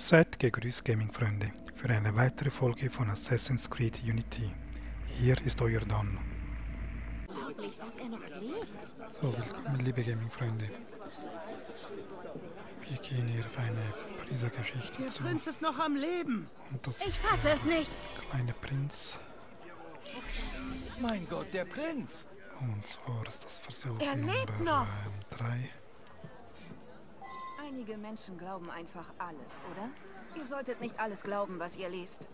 Seid gegrüßt, Gaming-Freunde, für eine weitere Folge von Assassin's Creed Unity. Hier ist euer Don. So, willkommen, liebe Gaming-Freunde. Wir gehen hier auf eine Pariser Geschichte Der zu. Prinz ist noch am Leben. Und das Ich fasse es nicht. kleine Prinz. Mein Gott, der Prinz! Und zwar ist das Versuch Er lebt Nummer noch. 3. Einige Menschen glauben einfach alles, oder? Ihr solltet nicht alles glauben, was ihr liest.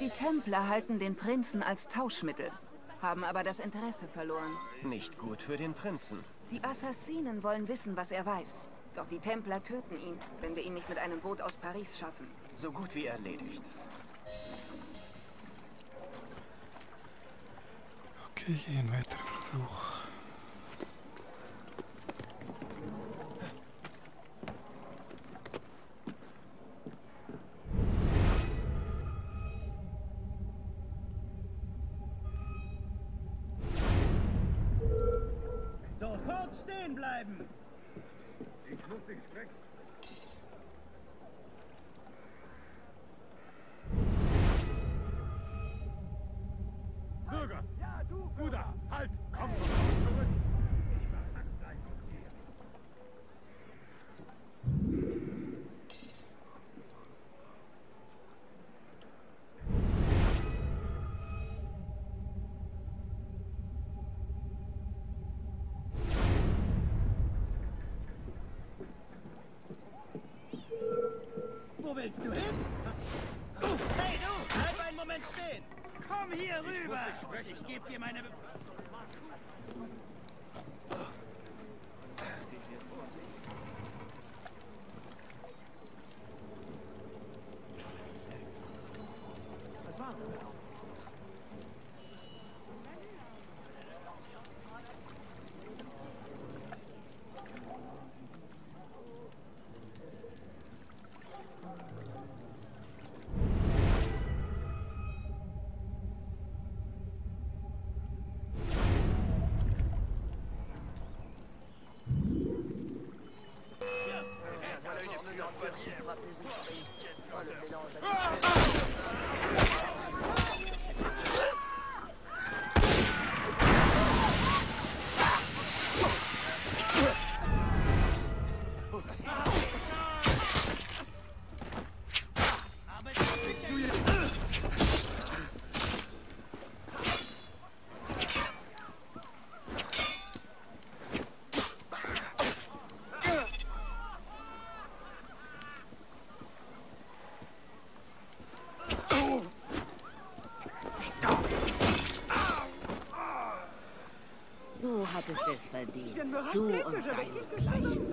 Die Templer halten den Prinzen als Tauschmittel, haben aber das Interesse verloren. Nicht gut für den Prinzen. Die Assassinen wollen wissen, was er weiß. Doch die Templer töten ihn, wenn wir ihn nicht mit einem Boot aus Paris schaffen. So gut wie erledigt. Okay, hier ein weiterer Versuch. Sofort stehen bleiben. Bürger! Du! Halt! Komm zurück! Wo willst du hin? Komm hier rüber. Ich gebe dir meine... Be Du Du und deinesgleichen.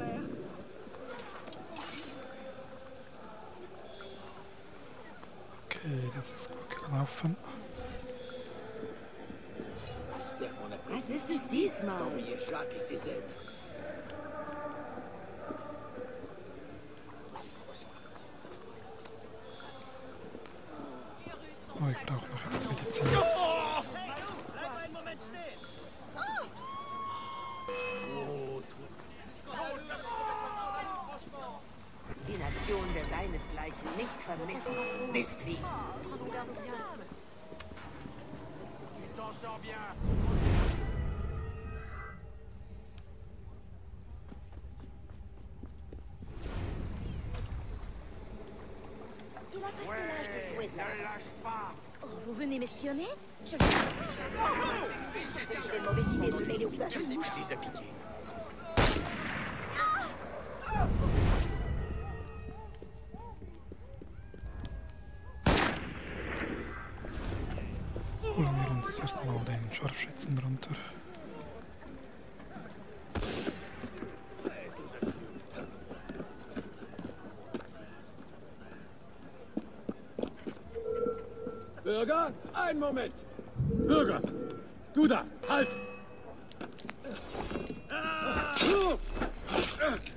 Okay, das ist gut gelaufen. Was ist es diesmal? Oh, ich brauche noch nicht vermissen. Wisst wie? Il a passé l'âge de fouetter. Ne lâche pas! Oh, vous venez m'espionner Je le une mauvaise idée de me mêler au. Je les ai piqués. Scharfschützen runter. Bürger, einen Moment! Bürger! Du da! Halt! bitte.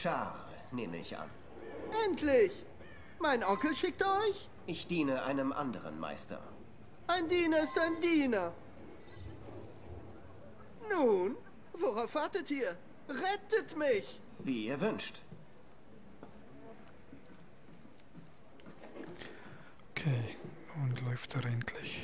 Charles, nehme ich an. Endlich! Mein Onkel schickt euch? Ich diene einem anderen Meister. Ein Diener ist ein Diener. Nun, worauf wartet ihr? Rettet mich! Wie ihr wünscht. Okay, nun läuft er endlich.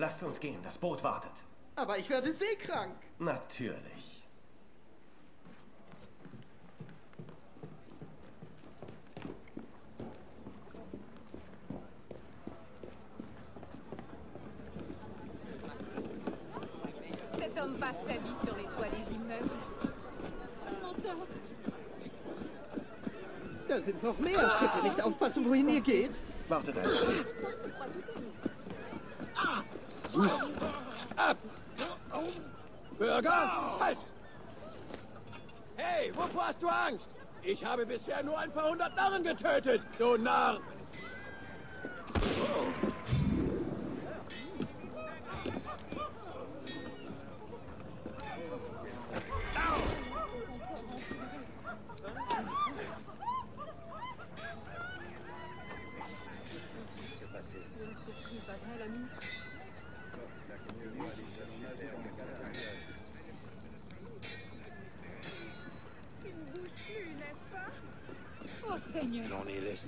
Lasst uns gehen, das Boot wartet. Aber ich werde seekrank. Natürlich. Cet homme passe sa vie sur les toits des immeubles. Da sind noch mehr. Ihr nicht aufpassen, wohin ihr geht? Wartet bisschen. Bürger, halt! Hey, wovor hast du Angst? Ich habe bisher nur ein paar hundert Narren getötet, du Narr! Oh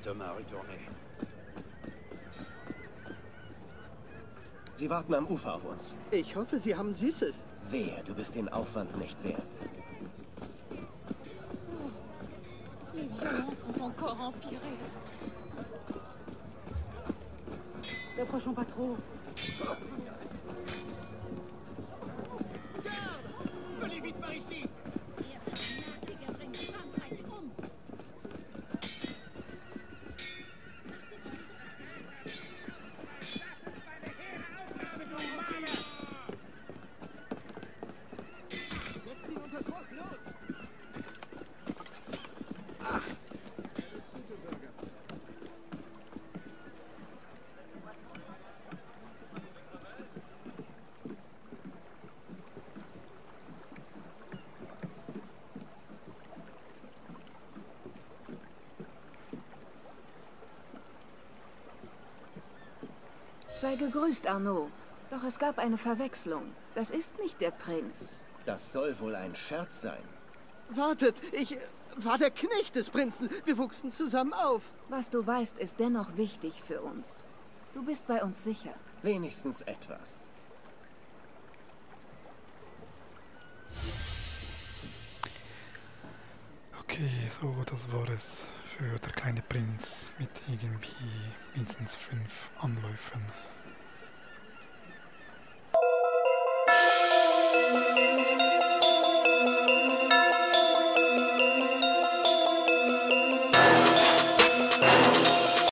Ai l'estomac retourné. Sie warten am Ufer auf uns. Ich hoffe, sie haben Süßes. Wehe, du bist den Aufwand nicht wert. Les violences ont encore empiré. N'approchons pas trop. Sei gegrüßt, Arnaud. Doch es gab eine Verwechslung. Das ist nicht der Prinz. Das soll wohl ein Scherz sein. Wartet, ich war der Knecht des Prinzen. Wir wuchsen zusammen auf. Was du weißt, ist dennoch wichtig für uns. Du bist bei uns sicher. Wenigstens etwas. Okay, so, das war es für der kleine Prinz mit irgendwie mindestens fünf Anläufen.